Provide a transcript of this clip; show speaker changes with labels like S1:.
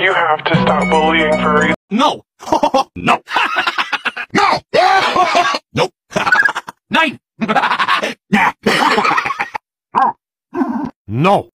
S1: You have to stop bullying furries.
S2: No! no! no! nope! Nine!
S3: No!